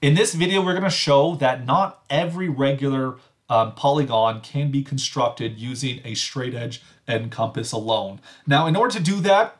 In this video, we're going to show that not every regular um, polygon can be constructed using a straight edge and compass alone. Now, in order to do that,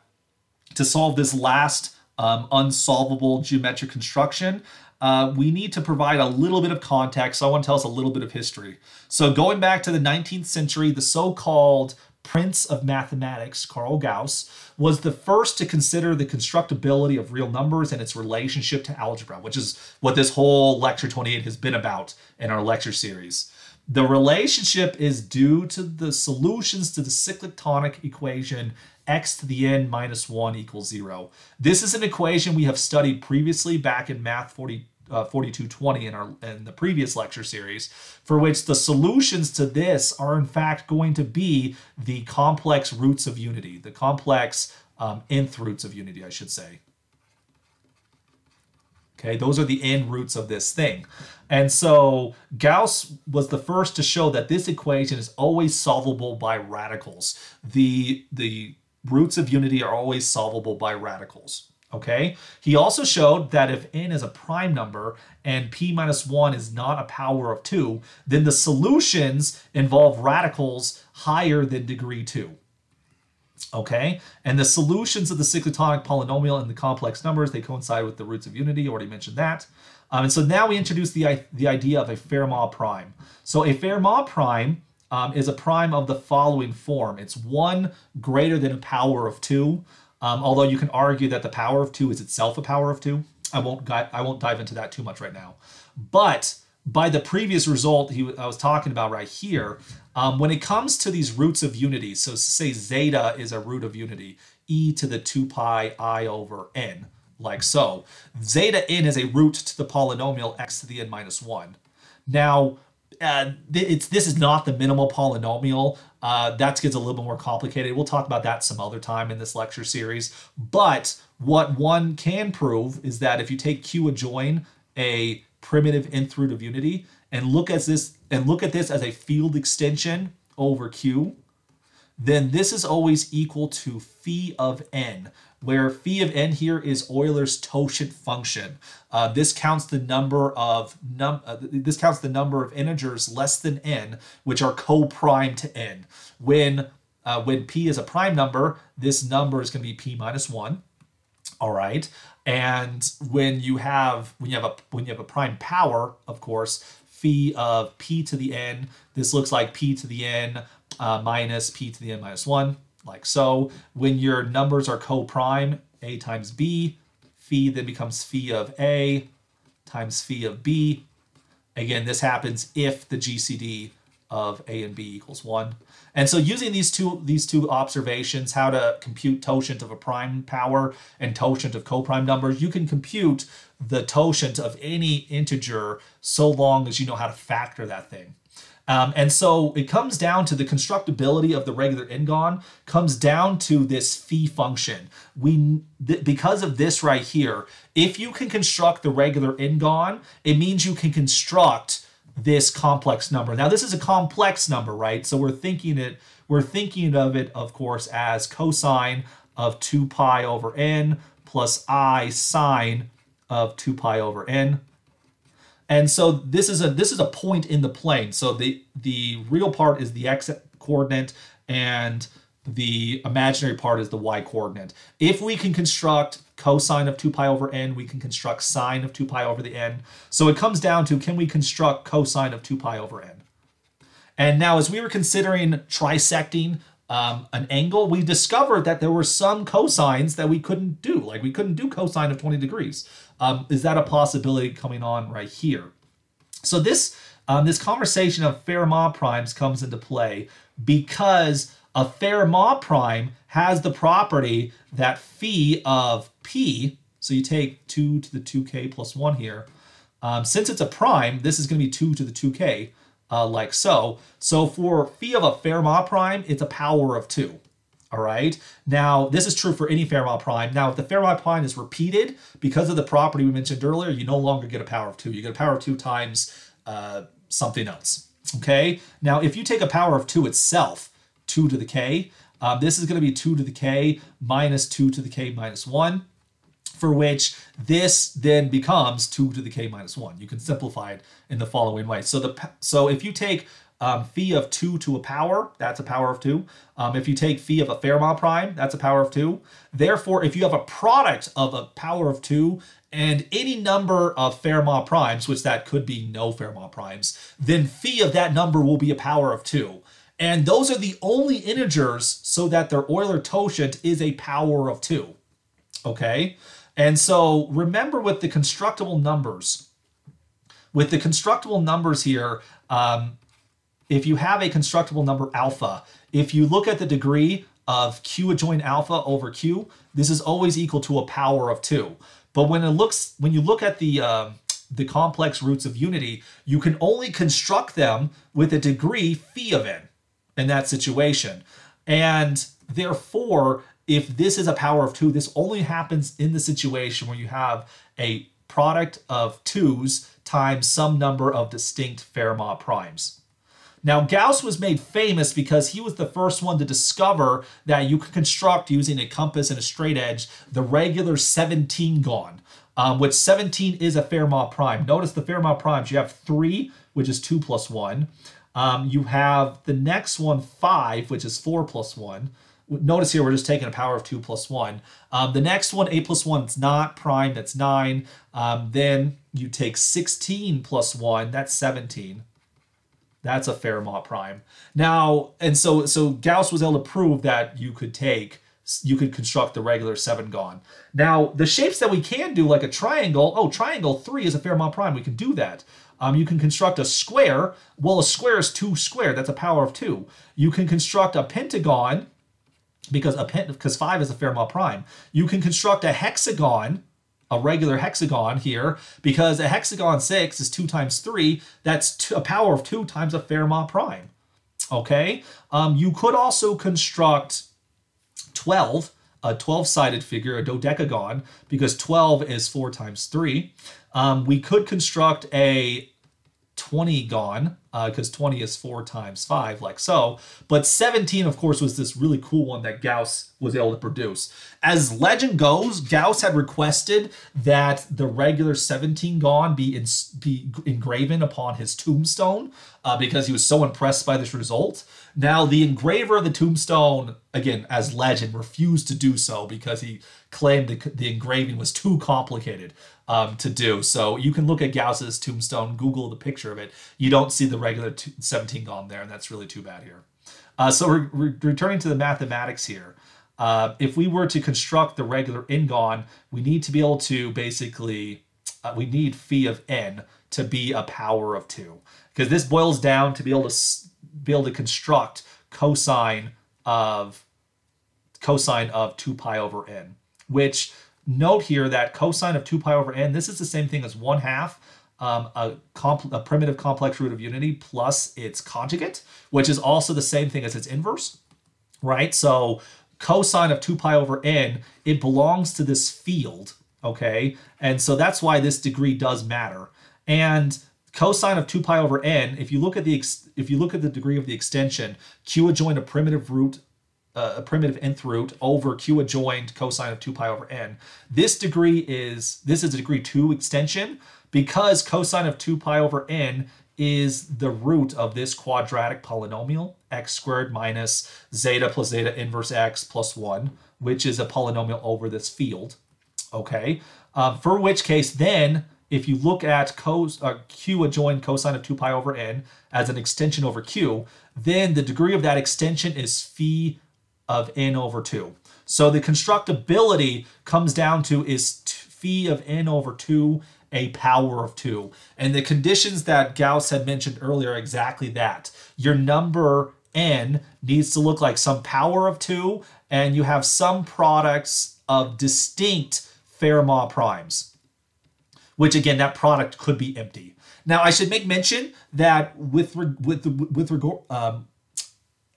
to solve this last um, unsolvable geometric construction, uh, we need to provide a little bit of context. So I want to tell us a little bit of history. So going back to the 19th century, the so-called Prince of Mathematics, Carl Gauss, was the first to consider the constructibility of real numbers and its relationship to algebra, which is what this whole Lecture 28 has been about in our lecture series. The relationship is due to the solutions to the cyclotomic equation x to the n minus 1 equals 0. This is an equation we have studied previously back in Math 40, uh, 4220 in, our, in the previous lecture series, for which the solutions to this are in fact going to be the complex roots of unity, the complex um, nth roots of unity, I should say. Okay, those are the n roots of this thing. And so Gauss was the first to show that this equation is always solvable by radicals. The, the roots of unity are always solvable by radicals. Okay, he also showed that if n is a prime number and p minus 1 is not a power of 2, then the solutions involve radicals higher than degree 2. Okay, and the solutions of the cyclotomic polynomial and the complex numbers, they coincide with the roots of unity, I already mentioned that. Um, and so now we introduce the, the idea of a Fermat prime. So a Fermat prime um, is a prime of the following form. It's 1 greater than a power of 2, um, although you can argue that the power of 2 is itself a power of 2. I won't, I won't dive into that too much right now. But by the previous result he, I was talking about right here, um, when it comes to these roots of unity, so say zeta is a root of unity, e to the 2 pi i over n, like so. Zeta n is a root to the polynomial x to the n minus 1. Now, uh, it's this is not the minimal polynomial. Uh, that gets a little bit more complicated. We'll talk about that some other time in this lecture series. But what one can prove is that if you take q adjoin a primitive nth root of unity and look at this and look at this as a field extension over q, then this is always equal to phi of n, where phi of n here is Euler's totient function. Uh, this counts the number of num uh, this counts the number of integers less than n, which are co-prime to n. When uh, when p is a prime number, this number is going to be p minus one. All right, and when you have when you have a when you have a prime power, of course, phi of p to the n. This looks like p to the n uh, minus p to the n minus 1, like so. When your numbers are co-prime, a times b, phi then becomes phi of a times phi of b. Again, this happens if the GCD of a and b equals 1. And so using these two these two observations, how to compute totient of a prime power and totient of coprime numbers, you can compute the totient of any integer so long as you know how to factor that thing. Um, and so it comes down to the constructibility of the regular n-gon comes down to this phi function. We because of this right here, if you can construct the regular n-gon, it means you can construct this complex number. Now this is a complex number, right? So we're thinking it we're thinking of it, of course, as cosine of 2 pi over n plus i sine of 2 pi over n. And so this is a this is a point in the plane. So the the real part is the x coordinate and the imaginary part is the y coordinate. If we can construct cosine of 2 pi over n, we can construct sine of 2 pi over the n. So it comes down to can we construct cosine of 2 pi over n? And now as we were considering trisecting um, an angle, we discovered that there were some cosines that we couldn't do. Like we couldn't do cosine of 20 degrees. Um, is that a possibility coming on right here? So this, um, this conversation of Fermat primes comes into play because a Fermat prime has the property that phi of p, so you take 2 to the 2k plus 1 here, um, since it's a prime, this is going to be 2 to the 2k, uh, like so. So for phi of a Fermat prime, it's a power of 2. All right. Now, this is true for any Fermat prime. Now, if the Fermat prime is repeated, because of the property we mentioned earlier, you no longer get a power of 2. You get a power of 2 times uh, something else. Okay. Now, if you take a power of 2 itself, 2 to the k, uh, this is going to be 2 to the k minus 2 to the k minus 1. For which this then becomes 2 to the k minus 1. You can simplify it in the following way. So the so if you take um, phi of 2 to a power, that's a power of 2. Um, if you take phi of a Fermat prime, that's a power of 2. Therefore, if you have a product of a power of 2 and any number of Fermat primes, which that could be no Fermat primes, then phi of that number will be a power of 2. And those are the only integers so that their Euler totient is a power of 2. Okay? And so remember with the constructible numbers, with the constructible numbers here, um, if you have a constructible number alpha, if you look at the degree of q adjoint alpha over q, this is always equal to a power of 2. But when it looks, when you look at the uh, the complex roots of unity, you can only construct them with a degree phi of n in that situation. And therefore, if this is a power of 2, this only happens in the situation where you have a product of 2's times some number of distinct Fermat primes. Now, Gauss was made famous because he was the first one to discover that you could construct using a compass and a straight edge the regular 17 gon, um, which 17 is a Fermat prime. Notice the Fermat primes, you have 3, which is 2 plus 1. Um, you have the next one, 5, which is 4 plus 1. Notice here we're just taking a power of 2 plus 1. Um, the next one, 8 plus 1, it's not prime, that's 9. Um, then you take 16 plus 1, that's 17. That's a Fermat prime. Now, and so so Gauss was able to prove that you could take you could construct the regular seven gon. Now, the shapes that we can do, like a triangle, oh, triangle three is a Fermat prime. We can do that. Um, you can construct a square. Well, a square is two squared. That's a power of two. You can construct a pentagon because a because five is a Fermat prime. You can construct a hexagon a regular hexagon here because a hexagon 6 is 2 times 3. That's a power of 2 times a Fermat prime. Okay? Um, you could also construct 12, a 12-sided figure, a dodecagon, because 12 is 4 times 3. Um, we could construct a 20 gon, because uh, 20 is 4 times 5, like so. But 17, of course, was this really cool one that Gauss was able to produce. As legend goes, Gauss had requested that the regular 17 gon be, in, be engraven upon his tombstone uh, because he was so impressed by this result. Now, the engraver of the tombstone, again, as legend, refused to do so because he claimed the, the engraving was too complicated um, to do. So you can look at Gauss's tombstone, Google the picture of it. You don't see the regular 17 gon there, and that's really too bad here. Uh, so re re returning to the mathematics here, uh, if we were to construct the regular n-gon, we need to be able to basically, uh, we need phi of n to be a power of 2. Because this boils down to be able to be able to construct cosine of cosine of 2 pi over n, which note here that cosine of 2 pi over n, this is the same thing as 1 half um, a, a primitive complex root of unity plus its conjugate, which is also the same thing as its inverse, right? So cosine of 2 pi over n, it belongs to this field, okay? And so that's why this degree does matter. And cosine of 2 pi over n, if you look at the if you look at the degree of the extension, q adjoint a primitive root uh, a primitive nth root over q adjoint cosine of 2 pi over n. This degree is this is a degree 2 extension because cosine of 2 pi over n is the root of this quadratic polynomial, x squared minus zeta plus zeta inverse x plus 1, which is a polynomial over this field, okay? Um, for which case then, if you look at cos, uh, q adjoint cosine of 2 pi over n as an extension over q, then the degree of that extension is phi of n over 2. So the constructibility comes down to is phi of n over 2 a power of 2. And the conditions that Gauss had mentioned earlier are exactly that. Your number n needs to look like some power of 2, and you have some products of distinct Fermat primes, which again, that product could be empty. Now, I should make mention that with with with regard um,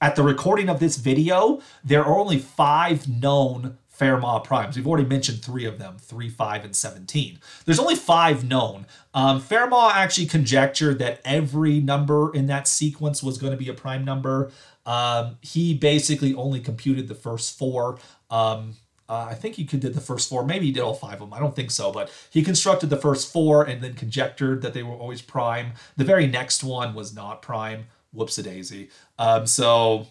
at the recording of this video, there are only five known Fermat primes. We've already mentioned three of them, 3, 5, and 17. There's only five known. Um, Fermat actually conjectured that every number in that sequence was going to be a prime number. Um, he basically only computed the first four. Um, uh, I think he did the first four. Maybe he did all five of them. I don't think so, but he constructed the first four and then conjectured that they were always prime. The very next one was not prime. Whoops a daisy. Um, so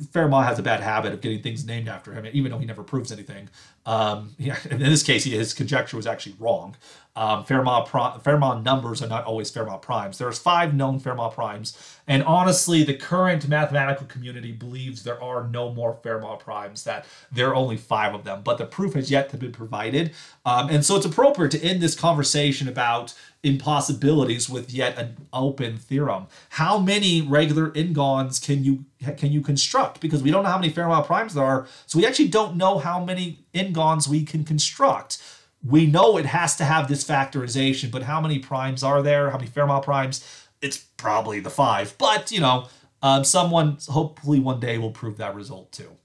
Fermat has a bad habit of getting things named after him, even though he never proves anything. Um, in this case, his conjecture was actually wrong. Um, Fermat, Fermat numbers are not always Fermat primes. There's five known Fermat primes, and honestly, the current mathematical community believes there are no more Fermat primes, that there are only five of them, but the proof has yet to be provided. Um, and so it's appropriate to end this conversation about impossibilities with yet an open theorem. How many regular n-gons can you can you construct? Because we don't know how many Fermat primes there are, so we actually don't know how many n-gons we can construct we know it has to have this factorization, but how many primes are there? How many Fermat primes? It's probably the five, but you know, um, someone hopefully one day will prove that result too.